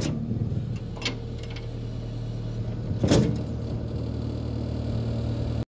Bye.